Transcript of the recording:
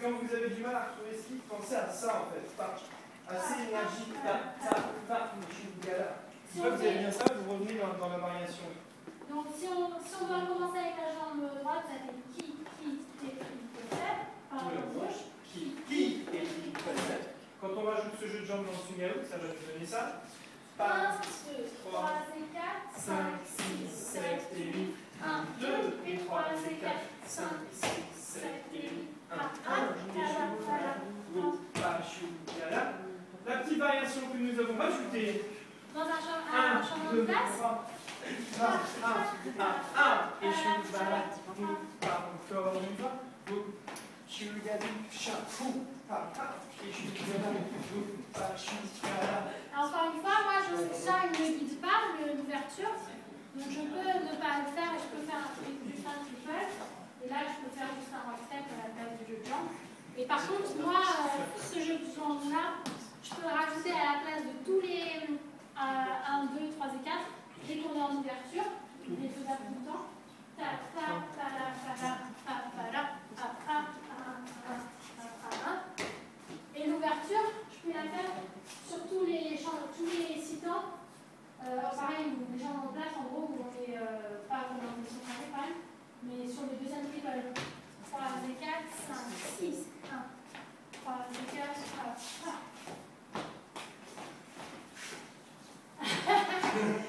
quand vous avez du mal à retrouver ce qui, pensez à ça en fait. Par assez énergie, ta, ta, ta, gala. Une fois que vous avez bien ça, vous revenez dans, dans la variation. Donc si on, si on doit commencer avec la jambe droite, ça fait qui, qui, qui, qui, par la jambe gauche. Qui, qui et qui Quand on rajoute ce jeu de jambes dans le swing ça va nous donner ça. 1, 2, 3 et 4, 5, 6, 7 et 8. 1, 2 et 3 et 4, 5, 6, 7 et 8. 1, 1, La petite variation que nous avons rajoutée. Dans un champ de place. 1, 1, 1, 1, et je balade, par encore une fois, je regarde, chapeau, papa, et je regarde, pas, je Encore une fois, moi, je, ça, il ne guide pas, l'ouverture. Donc, je peux ne pas le faire et je peux faire un truc juste un petit peu. Et là, je peux faire juste un rock step à la place du jeu de Et par contre, moi, euh, ce jeu de jambes-là, je peux rajouter à la place de tous les 1, 2, 3 et 4 dès qu'on est en ouverture, il est faisable tout le temps. Et l'ouverture, je peux la faire sur tous les tous les. Euh, pareil, Thank you.